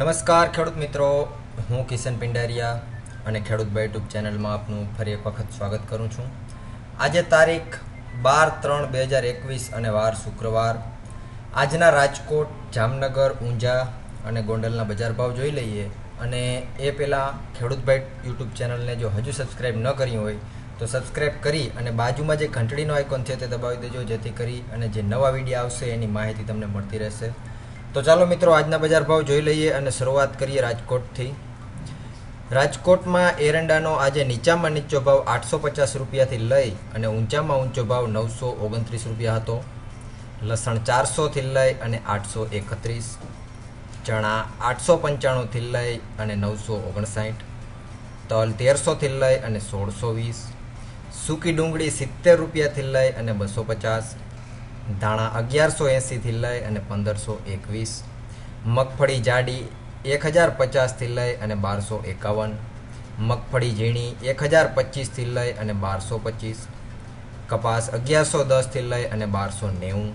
નમસ્કાર ખેડૂત મિત્રો, હું કિશન પિંડારિયા અને ખેડૂત ભાઈ યુટ્યુબ ચેનલમાં આપનું ફરી એક વખત સ્વાગત કરું છું. આજે તારીખ બાર ત્રણ બે હજાર એકવીસ અને વાર શુક્રવાર. આજના રાજકોટ, જામનગર, ઊંઝા અને ગોંડલના બજાર ભાવ જોઈ લઈએ અને એ પહેલાં ખેડૂત બાઈટ યુટ્યુબ ચેનલને જો હજુ સબસ્ક્રાઈબ ન કરી હોય, તો સબસ્ક્રાઈબ કરી અને બાજુમાં જે ઘંટડીનો આઇકોન છે તે દબાવી દેજો, જેથી કરી અને જે નવા વીડિયો આવશે એની માહિતી તમને મળતી રહેશે. તો ચાલો મિત્રો, આજના બજાર ભાવ જોઈ લઈએ અને શરૂઆત કરીએ રાજકોટથી. રાજકોટમાં એરંડાનો આજે નીચામાં નીચો ભાવ આઠસો પચાસ રૂપિયાથી લઈ અને ઊંચામાં ઊંચો ભાવ નવસો ઓગણત્રીસ રૂપિયા હતો. લસણ ચારસોથી લઈ અને આઠસો એકત્રીસ. ચણા આઠસો પંચાણુંથી લઈ અને નવસો ઓગણસાઠ. તલ તેરસોથી લઈ અને સોળસો વીસ. સૂકી ડુંગળી સિત્તેર રૂપિયાથી લઈ અને બસો પચાસ. ધાણા અગિયારસો એંસીથી લઈ અને પંદરસો એકવીસ. મગફળી જાડી એક હજાર પચાસથી લઈ અને બારસો એકાવન. મગફળી ઝીણી એક હજાર પચીસથી લઈ અને બારસો પચીસ. કપાસ અગિયારસો દસથી લઈ અને બારસો નેવું.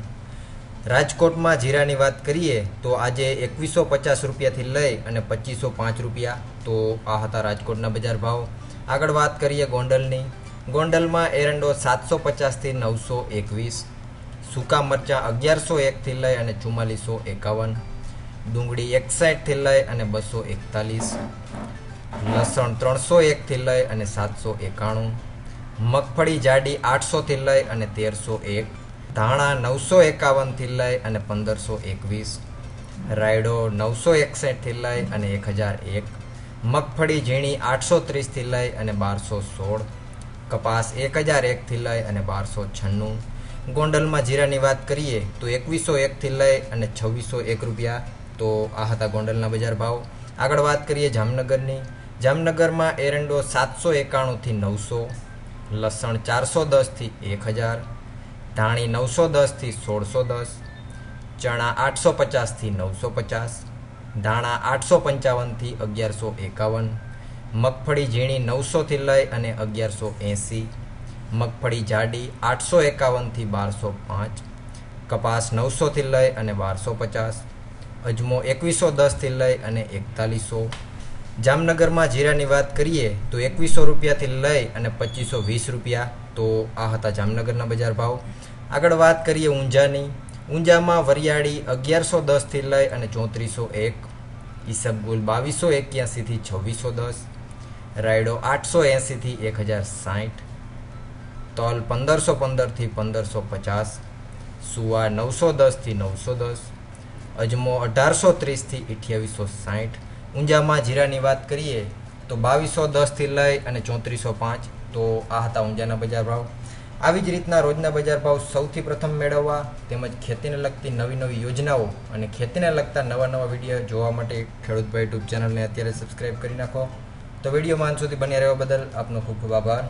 રાજકોટમાં જીરાની વાત કરીએ તો આજે એકવીસો પચાસ રૂપિયાથી લઈ અને પચીસો પાંચ રૂપિયા. તો આ હતા રાજકોટના બજાર ભાવ. આગળ વાત કરીએ ગોંડલની. ગોંડલમાં એરંડો સાતસો પચાસથી નવસો એકવીસ. સૂકા મરચાં અગિયારસો એકથી લઈ અને ચુમ્માલીસો એકાવન. ડુંગળી એકસાઠથી લઈ અને બસો એકતાલીસ. લસણ ત્રણસો એકથી લઈ અને સાતસો એકાણું. મગફળી જાડી આઠસોથી લઈ અને તેરસો એક. ધાણા નવસો એકાવનથી લઈ અને પંદરસો એકવીસ. રાયડો નવસો એકસઠથી લઈ અને એક હજાર એક. મગફળી ઝીણી આઠસો ત્રીસથી લઈ અને બારસો સોળ. કપાસ એક હજાર એકથી લઈ અને બારસો છન્નું. ગોંડલમાં જીરાની વાત કરીએ તો એકવીસો એકથી લઈ અને છવ્વીસો એક રૂપિયા. તો આ હતા ગોંડલના બજાર ભાવ. આગળ વાત કરીએ જામનગરની. જામનગરમાં એરંડો સાતસો એકાણુંથી નવસો, લસણ ચારસો દસથી એક હજાર, ધાણી નવસો દસથી સોળસો દસ, ચણા આઠસો પચાસથી નવસો પચાસ, ધાણા આઠસો પંચાવનથી અગિયારસો એકાવન, મગફળી ઝીણી નવસોથી લઈ અને અગિયારસો એંસી મગફળી જાડી આઠસો એકાવનથી બારસો પાંચ, કપાસ નવસોથી લઈ અને બારસો પચાસ, અજમો એકવીસો દસથી લઈ અને એકતાલીસો. જામનગરમાં જીરાની વાત કરીએ તો એકવીસો રૂપિયાથી લઈ અને પચીસો વીસ રૂપિયા. તો આ હતા જામનગરના બજાર ભાવ. આગળ વાત કરીએ ઊંઝાની. ઊંઝામાં વરિયાળી અગિયારસો દસથી લઈ અને ચોત્રીસો એક. ઈસબગુલ બાવીસો એક્યાસીથી છવ્વીસો દસ. રાયડો આઠસો એંસીથી એક હજાર સાઠ. તલ પંદરસો પંદરથી પંદરસો પચાસ, સુવા નવસો દસથી નવસો દસ, અજમો અઢારસો ત્રીસથી અઠ્યાવીસો સાઠ, ઊંઝામાં જીરાની વાત કરીએ તો બાવીસો દસથી લઈ અને ચોત્રીસો પાંચ, તો આ હતા ઊંઝાના બજાર ભાવ. આવી જ રીતના રોજના બજાર ભાવ સૌથી પ્રથમ મેળવવા તેમજ ખેતીને લગતી નવી નવી યોજનાઓ અને ખેતીને લગતા નવા નવા વીડિયો જોવા માટે ખેડૂતભાઈ યુટ્યુબ ચેનલને અત્યારે સબસ્ક્રાઈબ કરી નાખો. તો વીડિયો માન સુધી બન્યા રહેવા બદલ આપનો ખૂબ ખૂબ આભાર.